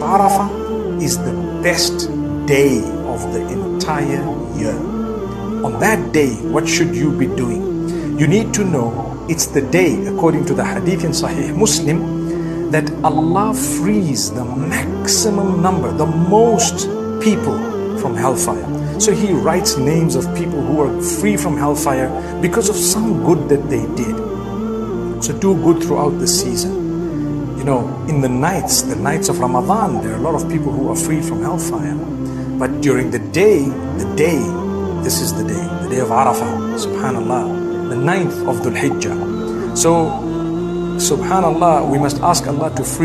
Arafah is the best day of the entire year. On that day, what should you be doing? You need to know it's the day, according to the hadith in Sahih Muslim, that Allah frees the maximum number, the most people from hellfire. So He writes names of people who are free from hellfire because of some good that they did. So do good throughout the season. You know, in the nights, the nights of Ramadan, there are a lot of people who are free from hellfire. But during the day, the day, this is the day, the day of Arafah, subhanallah, the ninth of Dhul Hijjah. So, subhanallah, we must ask Allah to free